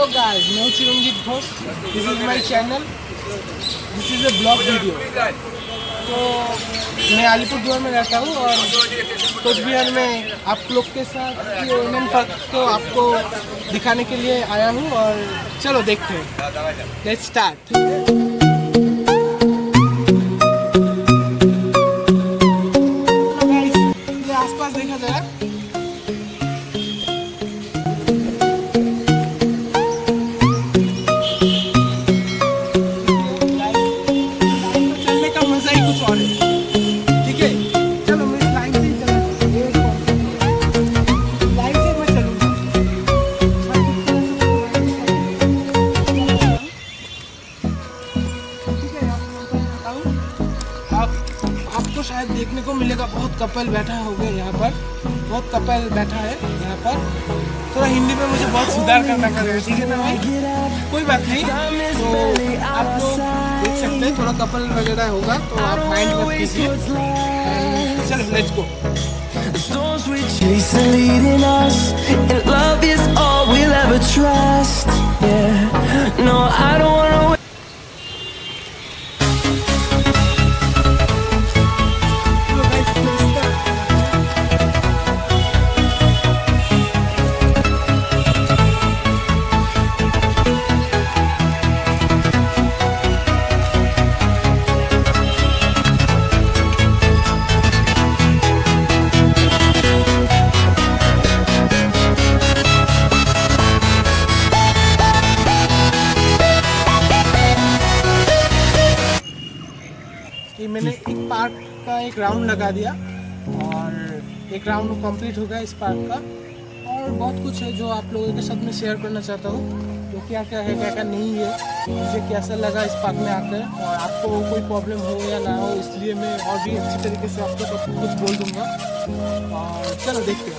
Hello guys मैं हूँ Chiranjit Ghosh. This is my channel this is a blog video तो मैं अलीपुरद्वार में रहता हूँ और कुछ बिहार में आप लोग के साथ ये पार्क पर्क को आपको दिखाने के लिए आया हूँ और चलो देखते हैं। लेट्स स्टार्ट कपल बैठा होगा यहाँ पर। बहुत कपल बैठा है यहाँ पर। थोड़ा हिंदी में मुझे बहुत सुधार करना पड़ेगा ठीक है ना भाई? कोई बात नहीं। तो आप लोग देख सकते हैं थोड़ा कपल वगैरह होगा तो आप माइंड मत कीजिए। चलो let's go storms we chase are leading us, and love is all we'll ever trust. Yeah, no, I don't wanna. एक राउंड लगा दिया और एक राउंड कंप्लीट हो गया इस पार्क का। और बहुत कुछ है जो आप लोगों के साथ में शेयर करना चाहता हूँ तो क्या क्या है, क्या क्या नहीं है, मुझे कैसा लगा इस पार्क में आकर। और आपको कोई प्रॉब्लम हो या ना हो, इसलिए मैं और भी अच्छी तरीके से आपको सब कुछ बोल दूँगा। और चलो देखते हैं।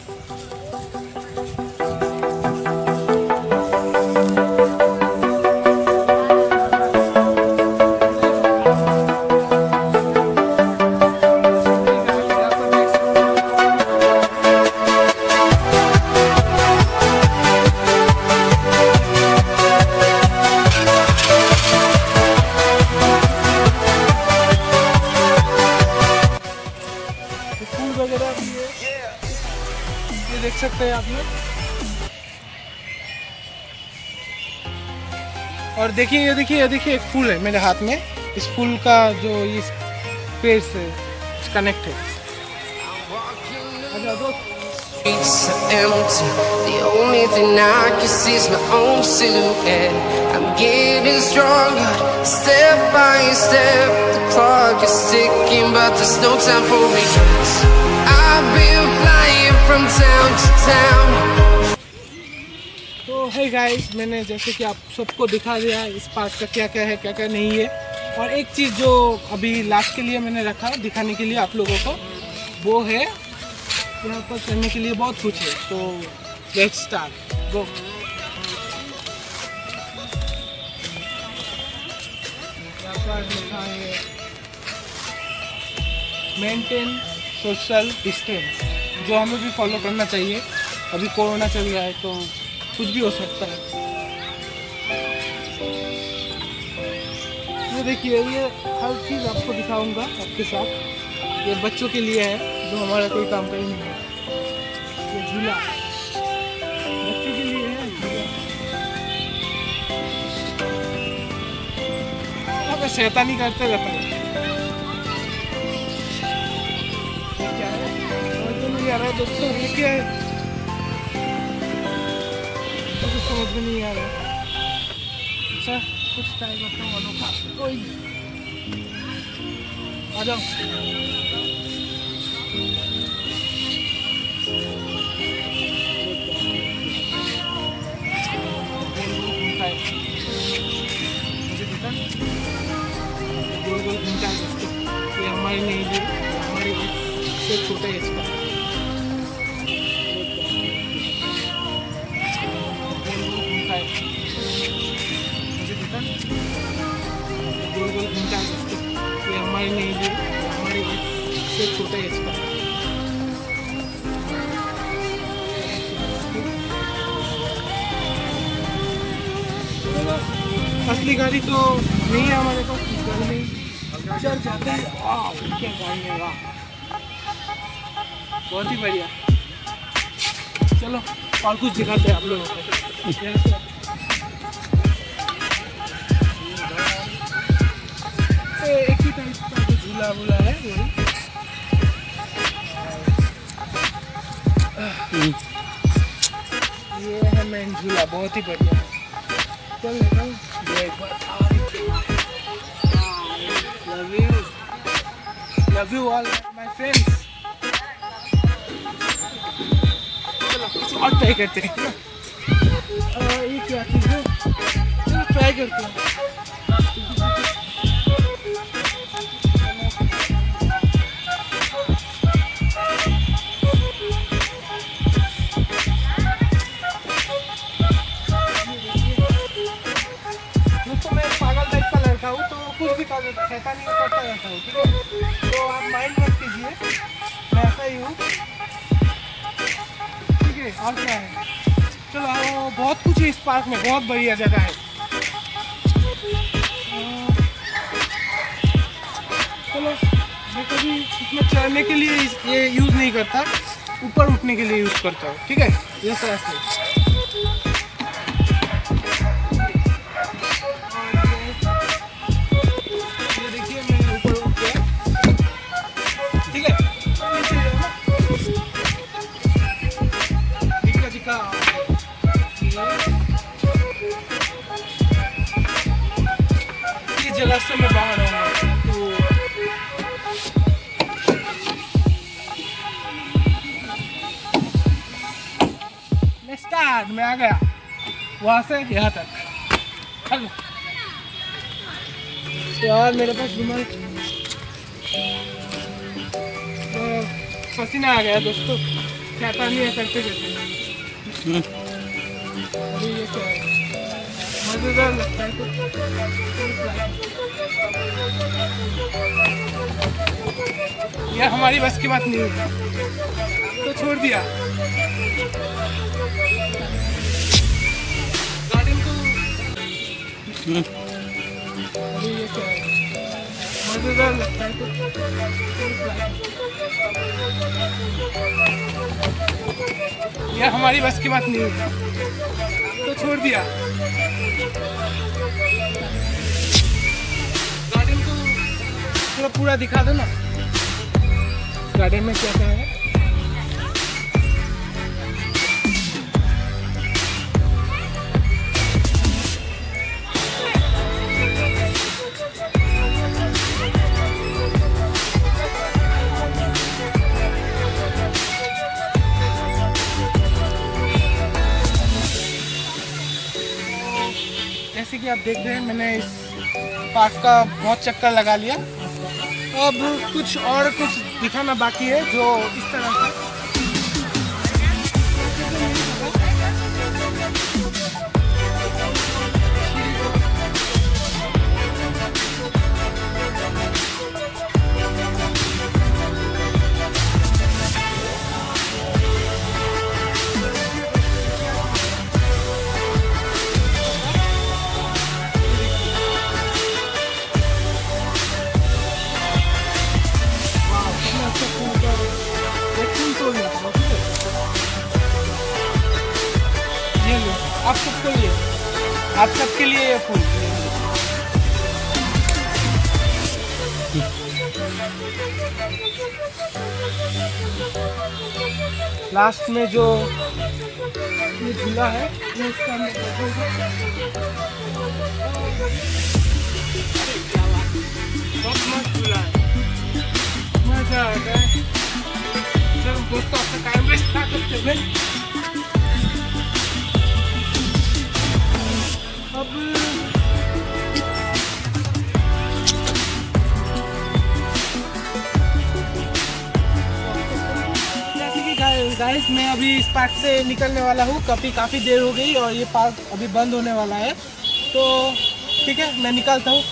देख सकते हैं आप लोग और देखिए ये देखिए ये देखिए एक फूल है मेरे हाथ में इस फूल का जो इस पेड़ से कनेक्ट है Streets are empty. The only thing I can see is my own silhouette. I'm getting stronger, step by step. The clock is ticking, but there's no time for regrets. I've been flying तो है guys मैंने जैसे कि आप सबको दिखा दिया इस पार्क का क्या क्या है, क्या क्या नहीं है। और एक चीज़ जो अभी लास्ट के लिए मैंने रखा दिखाने के लिए आप लोगों को, वो है यहाँ पर करने के लिए बहुत कुछ है। तो let's start go maintain social distance जो हमें भी फॉलो करना चाहिए। अभी कोरोना चल रहा है तो कुछ भी हो सकता है। ये देखिए, ये हर चीज़ आपको दिखाऊँगा आपके साथ। ये बच्चों के लिए है, जो हमारा कोई काम का ही नहीं है ये झूला। बच्चों के लिए है, झूला। शैतानी करते रहता है। आ रहा है दोस्तों ये क्या है मुझे समझ में नहीं आ रहा अच्छा कुछ ट्राई करता हूँ अनोखा कोई आ जाओ घूमता है मुझे दिखा गोल गोल घूमता है दोस्तों ये हमारी नहीं है हमारी से छोटा है इसका असली गाड़ी तो नहीं है हमारे पास में चल जाते हैं। वाह, क्या गाड़ी है, वाह। बहुत ही बढ़िया। चलो, और कुछ दिखाते हैं आप लोगों को। एक ही टाइप का झूला वूला है ये है मेन झूला, बहुत ही बढ़िया। है चल निकल ये एक बार love you love you all my friends चलो कुछ और ट्राई करते हैं अ, ये क्या चीज़ है चलो ट्राई करते हैं कुछ भी करता रहता हूँ ठीक है तो आप माइंड मत कीजिए मैं ऐसा ही हूँ ठीक है, और क्या है? चलो बहुत कुछ है इस पार्क में, बहुत बढ़िया जगह है। चलो मैं कभी इसमें चढ़ने के लिए ये यूज़ नहीं करता, ऊपर उठने के लिए यूज़ करता हूँ। ठीक है? ये सर ऐसे जगह से मैं बाहर आऊँगा स्टार्ट मैं आ गया। वहाँ से यहाँ तक। यार मेरे पास रुमाल तो पसीना आ गया दोस्तों। कहता नहीं है करते करते अभी ये क्या है? मज़ेदार लगता है कुछ ये हमारी बस की बात नहीं है तो छोड़ दिया। गार्डन को अभी ये क्या है मज़ेदार लगता है कुछ हमारी बस की बात नहीं है तो छोड़ दिया। गार्डन को पूरा पूरा दिखा दो ना। गार्डन में क्या क्या है? आप देख रहे हैं, मैंने इस पार्क का बहुत चक्कर लगा लिया। अब कुछ और कुछ दिखाना बाकी है जो इस तरह का लास्ट में जो झूला है बहुत मस्त झूला है। मज़ा आ गया। दोस्तों अपना टाइम वेस्ट ना करते मैं अभी इस पार्क से निकलने वाला हूँ। काफ़ी काफ़ी देर हो गई और ये पार्क अभी बंद होने वाला है। तो ठीक है, मैं निकलता हूँ।